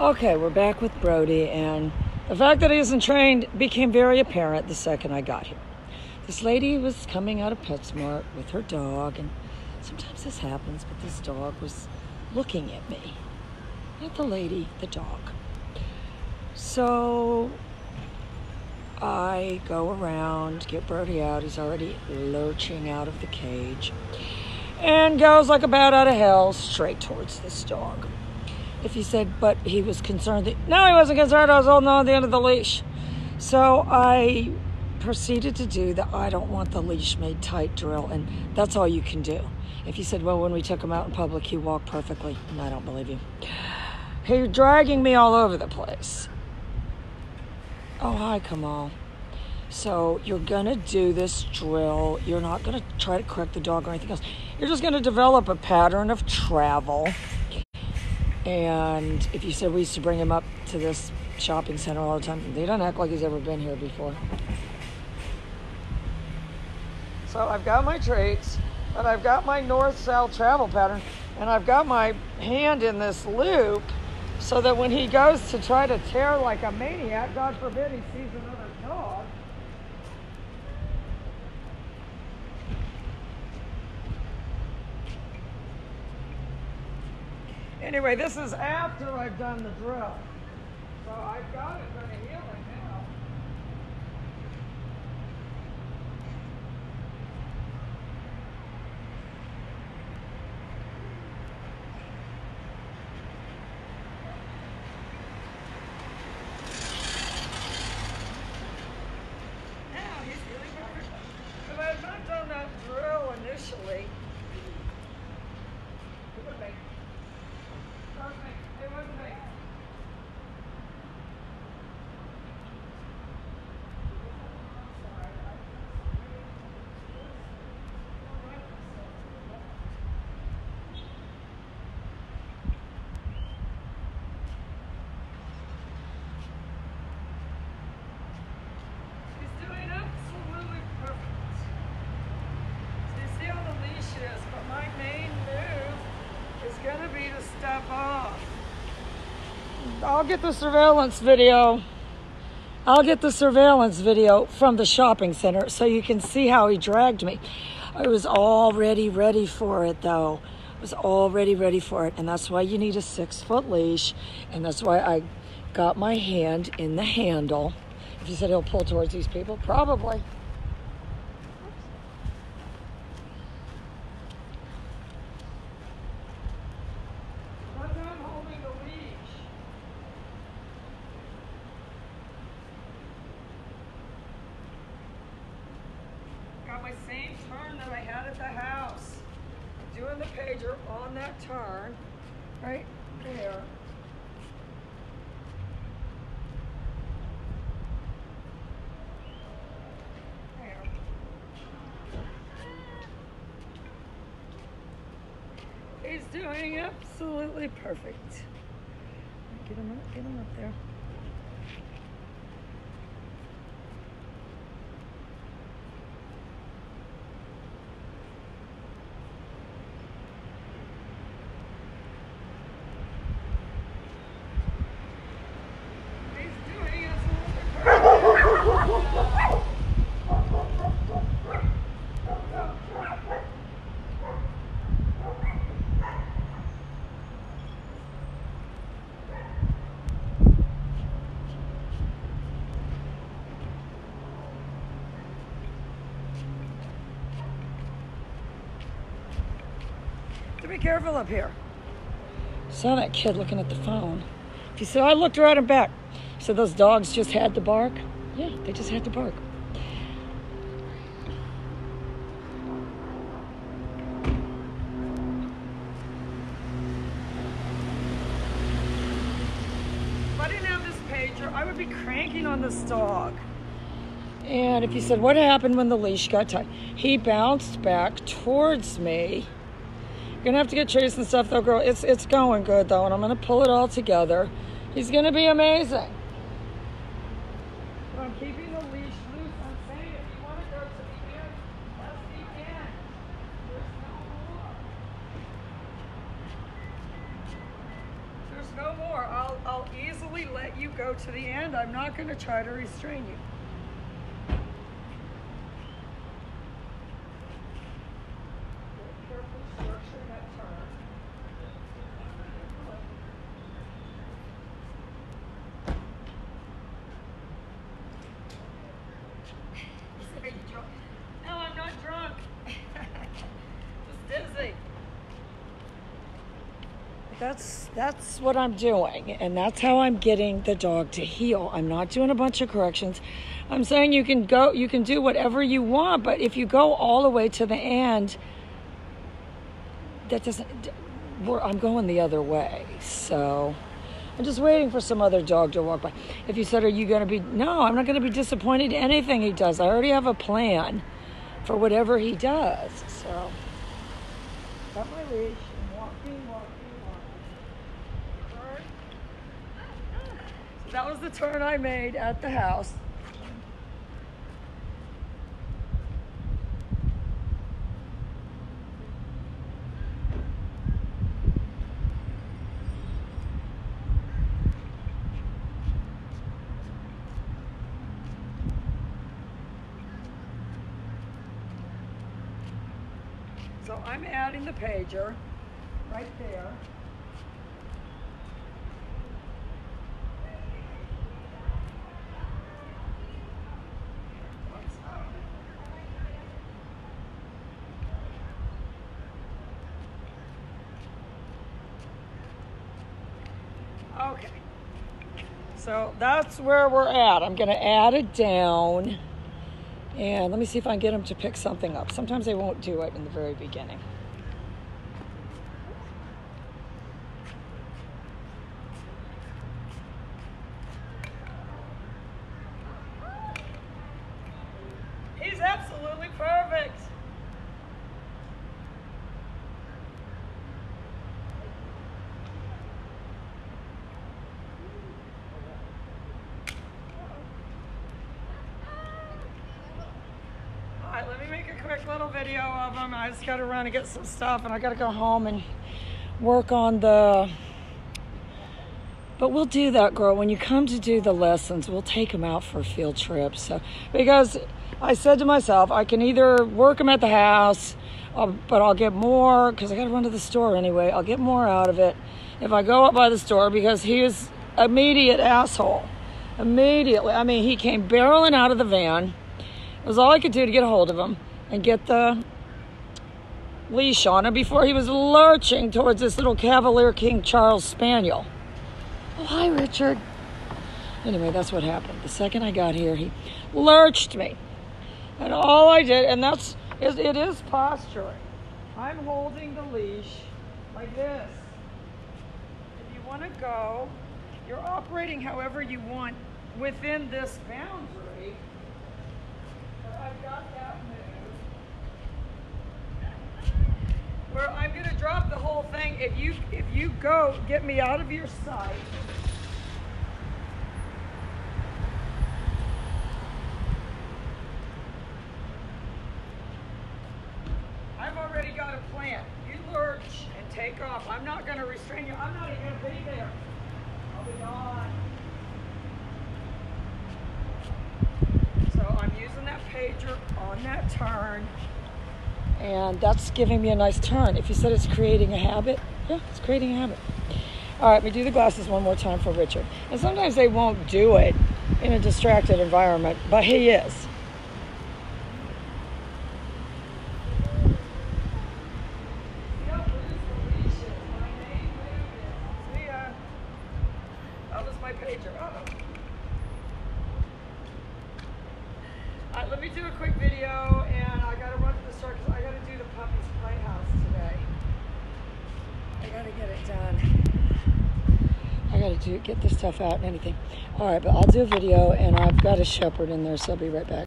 Okay, we're back with Brody, and the fact that he isn't trained became very apparent the second I got here. This lady was coming out of PetSmart with her dog, and sometimes this happens, but this dog was looking at me. Not the lady, the dog. So I go around, get Brody out. He's already lurching out of the cage and goes like a bat out of hell straight towards this dog. If he said, but he was concerned that, no, he wasn't concerned. I was holding on the end of the leash. So I proceeded to do the I don't want the leash made tight drill, and that's all you can do. If you said, well, when we took him out in public, he walked perfectly, and I don't believe you. He's dragging me all over the place. Oh, hi, Kamal. So you're gonna do this drill. You're not gonna try to correct the dog or anything else. You're just gonna develop a pattern of travel. And if you said we used to bring him up to this shopping center all the time, they don't act like he's ever been here before. So I've got my traits, but I've got my north-south travel pattern, and I've got my hand in this loop so that when he goes to try to tear like a maniac, God forbid he sees another dog. Anyway, this is after I've done the drill. So I've got it going to heel him now. Now he's really perfect. If I had not done that drill initially, it would make Trust me, it wouldn't make. She's doing absolutely perfect. So you see how the leash is, but my main move is gonna be to step off. I'll get the surveillance video. I'll get the surveillance video from the shopping center so you can see how he dragged me. I was already ready for it though. I was already ready for it. And that's why you need a six foot leash. And that's why I got my hand in the handle. If you said he'll pull towards these people, probably. But I'm holding the leash. Got my turn that I had at the house. Doing the pager on that turn, right there. There. He's doing absolutely perfect. Get him up, get him up there. He's doing absolutely perfect. To be careful up here. Saw that kid looking at the phone. He said, I looked right and back. He said, those dogs just had to bark. Yeah, they just had to bark. If I didn't have this pager, I would be cranking on this dog. And if you said, What happened when the leash got tight? He bounced back towards me. Gonna have to get Chase and stuff though, girl. It's it's going good though, and I'm gonna pull it all together. He's gonna be amazing. I'm keeping the leash loose. I'm saying if you want to go to the end, that's the end. There's no more. There's no more. I'll, I'll easily let you go to the end. I'm not to try to restrain you. Carefully structure that turn. Are you drunk? No, I'm not drunk. Just dizzy. That's that's what I'm doing, and that's how I'm getting the dog to heel. I'm not doing a bunch of corrections. I'm saying you can go, you can do whatever you want, but if you go all the way to the end, that doesn't. I'm going the other way, so. I'm just waiting for some other dog to walk by. If you said, Are you going to be? No, I'm not going to be disappointed in anything he does. I already have a plan for whatever he does. So, got my leash and walking, walking, walking. Turn. So that was the turn I made at the house. So I'm adding the pager right there. Okay. So that's where we're at. I'm going to add it down. And let me see if I can get them to pick something up. Sometimes they won't do it in the very beginning. He's absolutely perfect. All right, let me make a quick little video of them. I just got to run and get some stuff, and I got to go home and work on the. But we'll do that, girl. When you come to do the lessons, we'll take them out for a field trips. So, because I said to myself, I can either work them at the house, uh, but I'll get more because I got to run to the store anyway. I'll get more out of it if I go up by the store because he is immediate asshole. Immediately, I mean, he came barreling out of the van. It was all I could do to get a hold of him and get the leash on him before he was lurching towards this little Cavalier King Charles Spaniel. Oh, hi, Richard. Anyway, that's what happened. The second I got here, he lurched me. And all I did, and that's, it, it is posturing. I'm holding the leash like this. If you want to go, you're operating however you want within this boundary. But I've got that Where I'm gonna drop the whole thing. If you if you go, get me out of your sight. I've already got a plan. You lurch and take off. I'm not gonna restrain you. I'm not even gonna be there. I'll be gone. So I'm using that pager on that turn, and that's giving me a nice turn. If you said it's creating a habit, yeah, it's creating a habit. All right, me do the glasses one more time for Richard. And sometimes they won't do it in a distracted environment, but he is. Let me do a quick video, and I gotta run to the store playhouse today. I gotta get it done. I gotta do get this stuff out and anything. All right, but I'll do a video, and I've got a shepherd in there, so I'll be right back.